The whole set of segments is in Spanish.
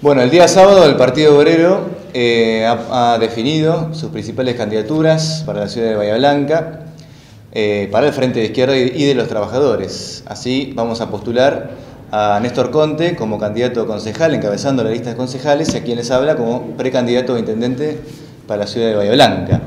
Bueno, el día sábado el Partido Obrero eh, ha, definido sus principales candidaturas para la ciudad de Bahía Blanca, eh, para el Frente de Izquierda y de los Trabajadores. Así vamos a postular a Néstor Conte como candidato concejal, encabezando la lista de concejales, y a quien les habla como precandidato a intendente para la ciudad de Bahía Blanca.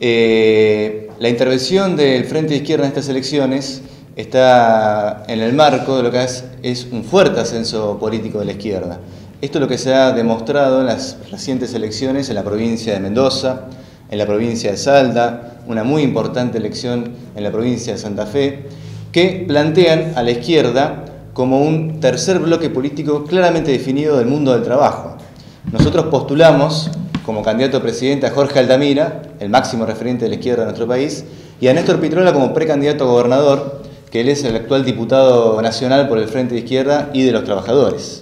Eh, la intervención del Frente de Izquierda en estas elecciones está en el marco de lo que es un fuerte ascenso político de la izquierda. Esto es lo que se ha demostrado en las recientes elecciones en la provincia de Mendoza, en la provincia de Salta, una muy importante elección en la provincia de Santa Fe, que plantean a la izquierda como un tercer bloque político claramente definido del mundo del trabajo. Nosotros postulamos como candidato a presidente a Jorge Altamira, el máximo referente de la izquierda de nuestro país, y a Néstor Pitrola como precandidato a gobernador, que él es el actual diputado nacional por el Frente de Izquierda y de los Trabajadores.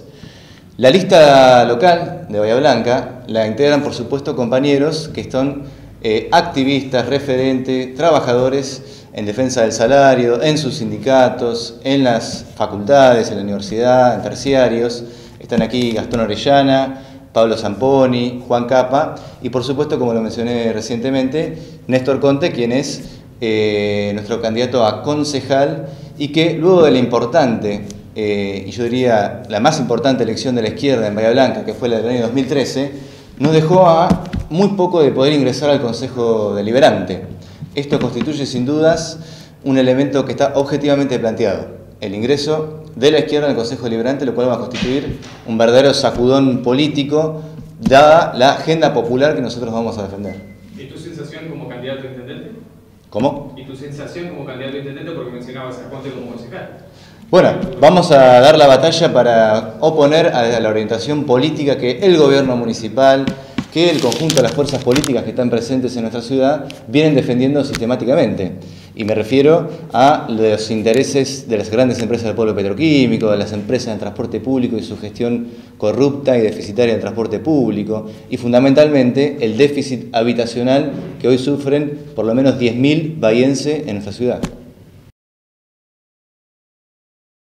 La lista local de Bahía Blanca la integran, por supuesto, compañeros que son eh, activistas, referentes, trabajadores en defensa del salario, en sus sindicatos, en las facultades, en la universidad, en terciarios. Están aquí Gastón Orellana, Pablo Zamponi, Juan Capa y, por supuesto, como lo mencioné recientemente, Néstor Conte, quien es eh, nuestro candidato a concejal y que luego de la importante eh, y yo diría la más importante elección de la izquierda en Bahía Blanca, que fue la del año 2013, nos dejó a muy poco de poder ingresar al Consejo Deliberante. Esto constituye sin dudas un elemento que está objetivamente planteado, el ingreso de la izquierda en el Consejo Deliberante, lo cual va a constituir un verdadero sacudón político, dada la agenda popular que nosotros vamos a defender. ¿Y tu sensación como candidato a intendente? ¿Cómo? ¿Y tu sensación como candidato a intendente porque mencionabas a Conte como concejal? Bueno, vamos a dar la batalla para oponer a la orientación política que el gobierno municipal, que el conjunto de las fuerzas políticas que están presentes en nuestra ciudad vienen defendiendo sistemáticamente. Y me refiero a los intereses de las grandes empresas del pueblo petroquímico, de las empresas del transporte público y su gestión corrupta y deficitaria del transporte público, y fundamentalmente el déficit habitacional que hoy sufren por lo menos 10.000 bahienses en nuestra ciudad.